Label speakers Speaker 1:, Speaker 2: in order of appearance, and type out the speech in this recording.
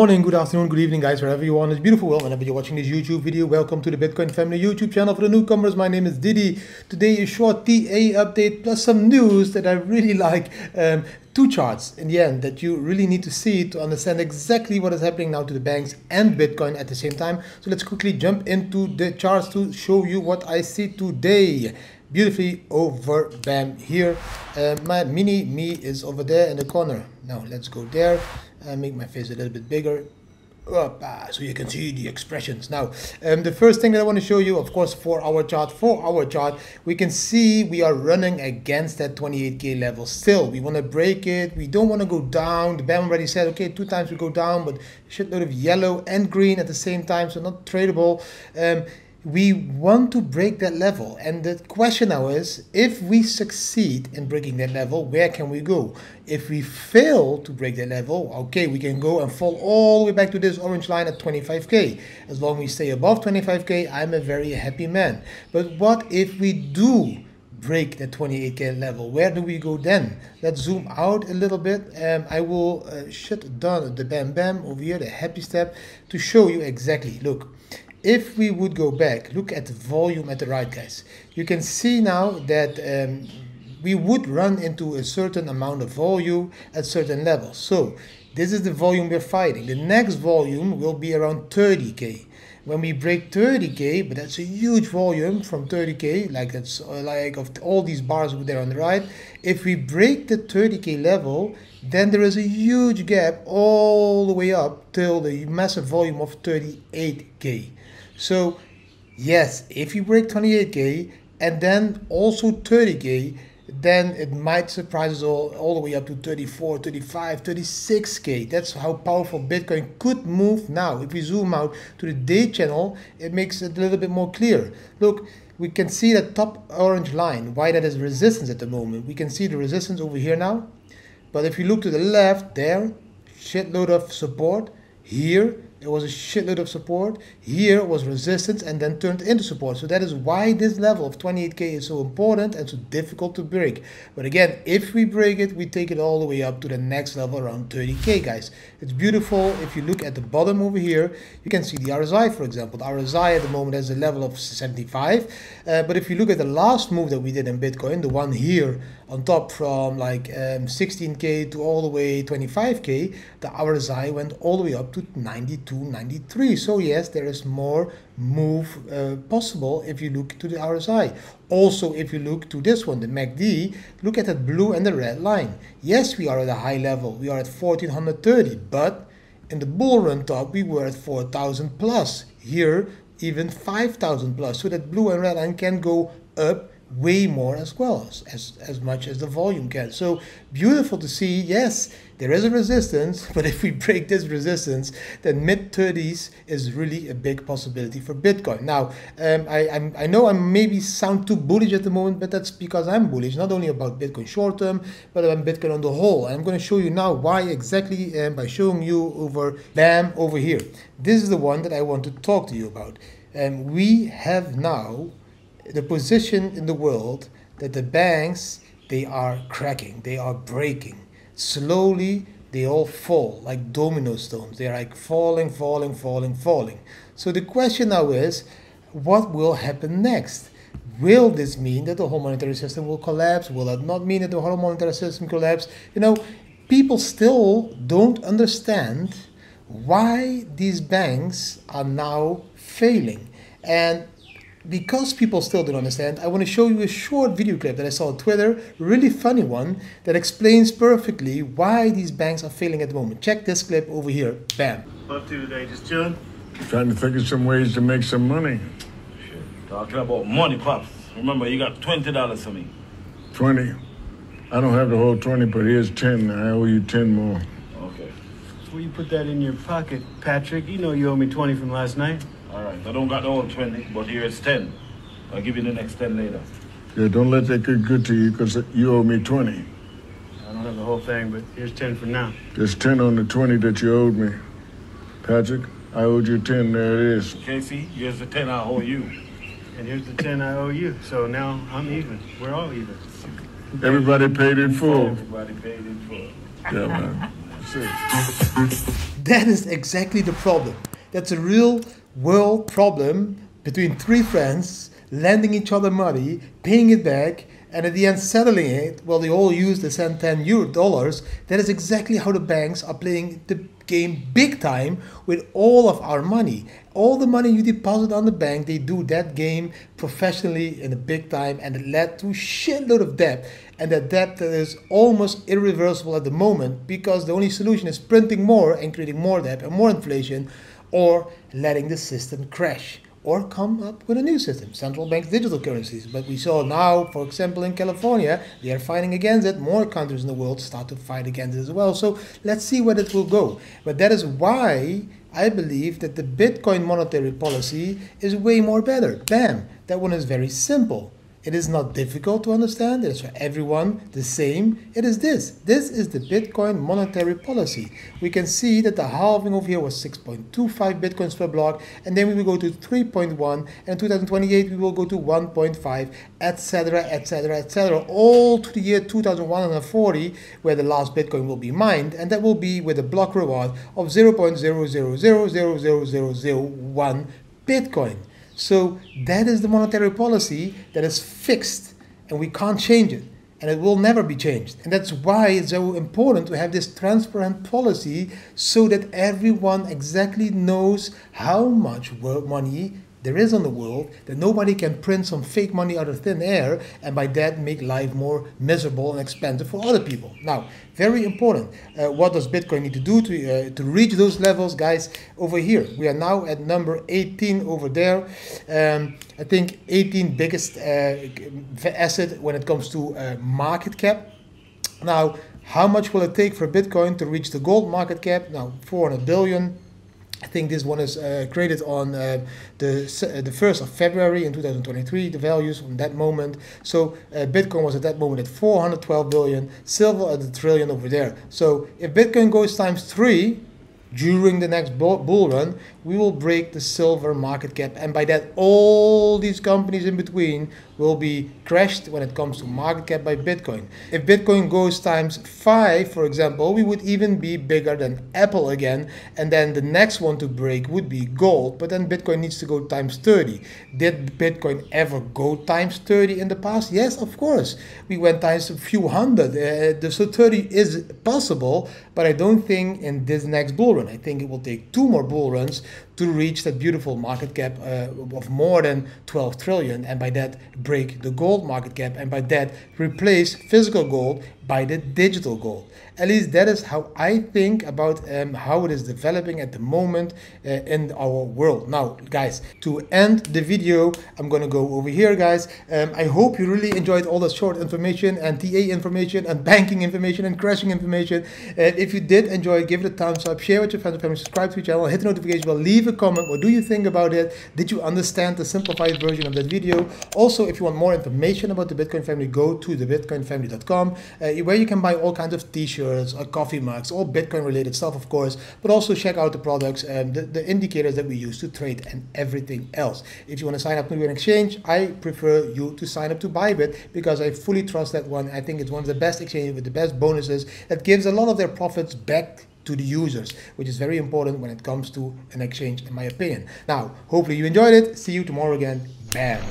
Speaker 1: morning, good afternoon, good evening, guys, wherever you are It's beautiful Well, whenever you're watching this YouTube video. Welcome to the Bitcoin Family YouTube channel. For the newcomers, my name is Didi. Today, a short TA update plus some news that I really like. Um, two charts in the end that you really need to see to understand exactly what is happening now to the banks and Bitcoin at the same time. So let's quickly jump into the charts to show you what I see today beautifully over bam here uh, my mini me is over there in the corner now let's go there and make my face a little bit bigger up, so you can see the expressions. Now, um, the first thing that I want to show you, of course, for our chart, for our chart, we can see we are running against that 28K level still. We want to break it. We don't want to go down. The BAM already said, okay, two times we go down, but shitload of yellow and green at the same time, so not tradable. Um, we want to break that level. And the question now is if we succeed in breaking that level where can we go? If we fail to break that level okay we can go and fall all the way back to this orange line at 25k as long as we stay above 25k i'm a very happy man. But what if we do break the 28k level? Where do we go then? Let's zoom out a little bit. Um, i will uh, shut down the bam bam over here the happy step to show you exactly. Look if we would go back, look at the volume at the right, guys. You can see now that um, we would run into a certain amount of volume at certain levels. So this is the volume we're fighting. The next volume will be around 30k. When we break 30k, but that's a huge volume from 30k, like that's uh, like of all these bars over there on the right. If we break the 30k level, then there is a huge gap all the way up till the massive volume of 38k. So yes, if you break 28K and then also 30K, then it might surprise us all, all the way up to 34, 35, 36K. That's how powerful Bitcoin could move now. If we zoom out to the day channel, it makes it a little bit more clear. Look, we can see the top orange line, why that is resistance at the moment. We can see the resistance over here now. But if you look to the left there, shitload of support. Here, there was a shitload of support. Here was resistance and then turned into support. So that is why this level of 28k is so important and so difficult to break. But again, if we break it, we take it all the way up to the next level around 30k, guys. It's beautiful. If you look at the bottom over here, you can see the RSI, for example. The RSI at the moment has a level of 75. Uh, but if you look at the last move that we did in Bitcoin, the one here on top from like um, 16k to all the way 25k, the RSI went all the way up to 92 293. So yes, there is more move uh, possible if you look to the RSI. Also, if you look to this one, the MACD, look at that blue and the red line. Yes, we are at a high level. We are at 1430, but in the bull run top, we were at 4,000 plus. Here, even 5,000 plus. So that blue and red line can go up way more as well as, as, much as the volume can. So beautiful to see, yes, there is a resistance, but if we break this resistance, then mid 30s is really a big possibility for Bitcoin. Now, um, I, I'm, I know I maybe sound too bullish at the moment, but that's because I'm bullish, not only about Bitcoin short term, but about Bitcoin on the whole. I'm going to show you now why exactly um, by showing you over BAM over here. This is the one that I want to talk to you about. And um, we have now the position in the world that the banks they are cracking, they are breaking. Slowly they all fall like domino stones. They're like falling, falling, falling, falling. So the question now is, what will happen next? Will this mean that the whole monetary system will collapse? Will it not mean that the whole monetary system collapse? You know, people still don't understand why these banks are now failing. And because people still don't understand, I want to show you a short video clip that I saw on Twitter, really funny one, that explains perfectly why these banks are failing at the moment. Check this clip over here. Bam.
Speaker 2: Up to today, just chilling.
Speaker 3: Trying to think of some ways to make some money.
Speaker 2: Shit. Talking about money, pops. Remember, you got twenty dollars for me.
Speaker 3: Twenty. I don't have the whole twenty, but here's ten. I owe you ten more.
Speaker 2: Okay.
Speaker 4: Where you put that in your pocket, Patrick? You know you owe me twenty from last night.
Speaker 2: All right. I don't got the whole 20, but here it's 10. I'll give you the next 10 later.
Speaker 3: Yeah, don't let that get good to you because you owe me 20.
Speaker 4: I don't have the whole thing, but here's 10 for now.
Speaker 3: There's 10 on the 20 that you owed me. Patrick, I owed you 10. There it is.
Speaker 2: Casey, here's the 10 I owe you.
Speaker 4: And here's the 10 I owe you. So now I'm even. We're all even.
Speaker 3: Everybody paid in full.
Speaker 2: Everybody paid in full.
Speaker 3: Yeah, man. See.
Speaker 1: That is exactly the problem. That's a real world problem between three friends lending each other money, paying it back, and at the end settling it. Well, they all use the send 10 euro dollars. That is exactly how the banks are playing the game big time with all of our money. All the money you deposit on the bank, they do that game professionally in a big time, and it led to shitload of debt. And that debt that is almost irreversible at the moment because the only solution is printing more and creating more debt and more inflation, or letting the system crash or come up with a new system, central bank digital currencies. But we saw now, for example, in California, they are fighting against it. More countries in the world start to fight against it as well. So let's see where it will go. But that is why I believe that the Bitcoin monetary policy is way more better. Bam! That one is very simple. It is not difficult to understand. It is for everyone the same. It is this. This is the Bitcoin monetary policy. We can see that the halving over here was 6.25 Bitcoins per block, and then we will go to 3.1, and in 2028 we will go to 1.5, etc., etc., etc., all to the year 2140, where the last Bitcoin will be mined, and that will be with a block reward of 0.00000001 Bitcoin. So that is the monetary policy that is fixed and we can't change it and it will never be changed. And that's why it's so important to have this transparent policy so that everyone exactly knows how much money there is on the world that nobody can print some fake money out of thin air and by that make life more miserable and expensive for other people. Now, very important. Uh, what does Bitcoin need to do to, uh, to reach those levels, guys? Over here, we are now at number 18 over there. Um, I think 18 biggest uh, asset when it comes to uh, market cap. Now, how much will it take for Bitcoin to reach the gold market cap? Now, 400 billion I think this one is uh, created on uh, the uh, the first of February in 2023. The values from that moment. So uh, Bitcoin was at that moment at 412 billion, silver at a trillion over there. So if Bitcoin goes times three during the next bull run, we will break the silver market cap, and by that, all these companies in between will be crashed when it comes to market cap by Bitcoin. If Bitcoin goes times five, for example, we would even be bigger than Apple again, and then the next one to break would be gold, but then Bitcoin needs to go times 30. Did Bitcoin ever go times 30 in the past? Yes, of course. We went times a few hundred. Uh, so 30 is possible, but I don't think in this next bull run. I think it will take two more bull runs to reach that beautiful market cap uh, of more than 12 trillion and by that break the gold market cap and by that replace physical gold by the digital gold. At least that is how I think about um, how it is developing at the moment uh, in our world. Now, guys, to end the video, I'm to go over here, guys. Um, I hope you really enjoyed all the short information and TA information and banking information and crashing information. And if you did enjoy, give it a thumbs up, share with your friends and family, subscribe to the channel, hit the notification bell, leave a comment. What do you think about it? Did you understand the simplified version of that video? Also, if you want more information about the Bitcoin family, go to thebitcoinfamily.com. Uh, where you can buy all kinds of t-shirts or coffee mugs, all Bitcoin related stuff, of course, but also check out the products and the, the indicators that we use to trade and everything else. If you want to sign up to an exchange, I prefer you to sign up to Bybit because I fully trust that one. I think it's one of the best exchanges with the best bonuses that gives a lot of their profits back to the users, which is very important when it comes to an exchange, in my opinion. Now, hopefully you enjoyed it. See you tomorrow again. Bam.